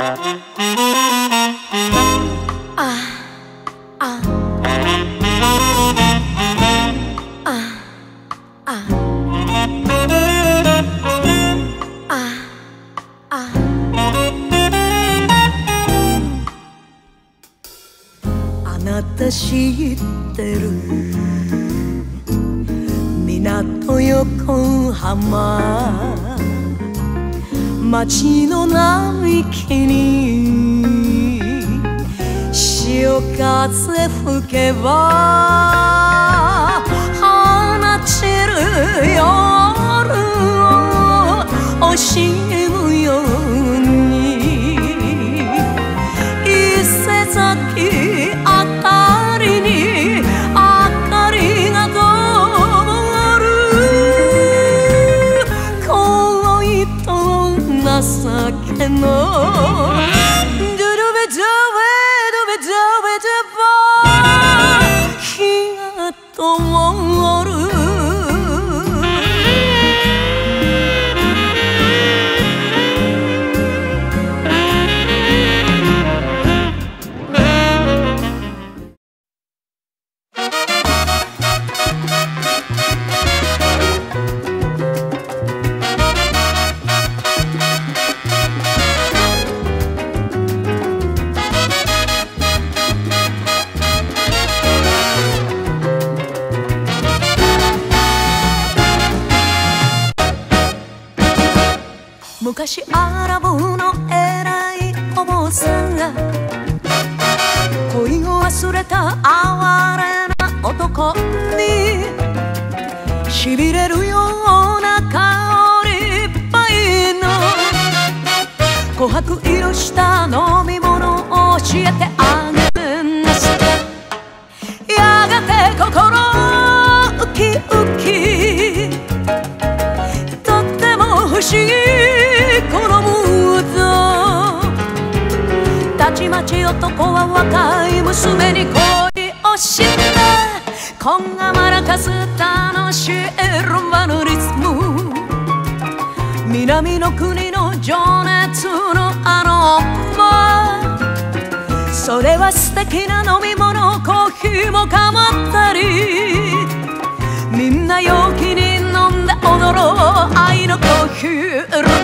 あなた知ってる港横浜街の並木に潮風吹けば昔アラブの偉いお坊さんが恋を忘れた哀れな男にしびれるような香りいっぱいの琥珀色した飲み物を教えて男は若い娘に恋をした。こんがまらかす楽しい。ルンバのリズム。南の国の情熱のアロマそれは素敵な飲み物コーヒーもかまったり。みんな陽気に飲んで踊ろう。愛のコーヒー。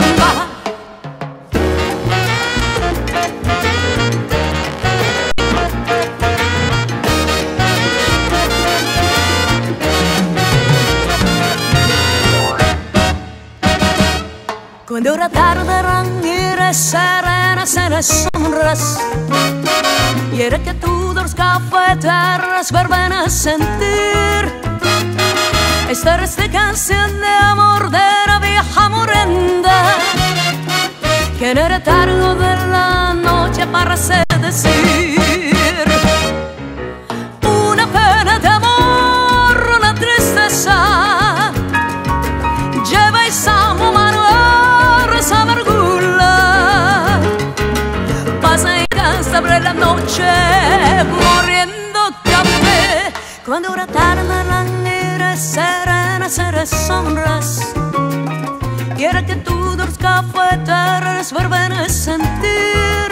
Cuando la tarde rangira serena se le sombras Quiere que todos cafeteras vuelvan a sentir Esta es la canción de amor de la vieja morenda Que en el tardo de la noche para decir noche Muriendo café Cuando la tarde la negra serena se sombras. Quiere que todos los cafeteros vuelvan a sentir.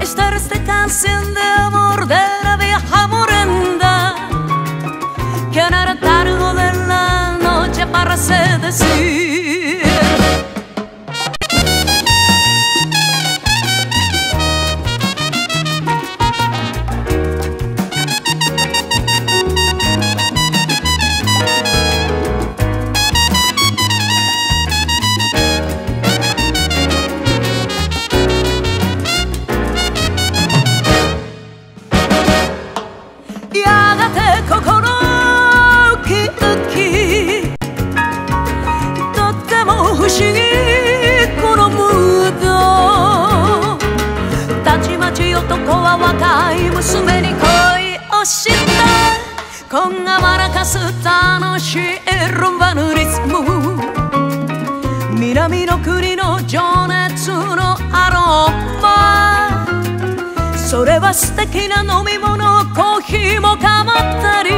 Esta es la canción de amor de て心ウキウキとっても不思議このムード。たちまち男は若い娘に恋をしたこんがまらかす楽しいルンバのリズム。南の国それは素敵な飲み物コーヒーもかまったり。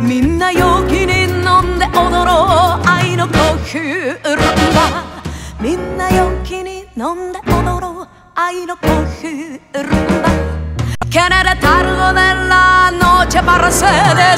みんな陽気に飲んで踊ろう。愛のコーヒールンバみんな陽気に飲んで踊ろう。愛のコーヒールンバ Que en el letargo de la noche para sede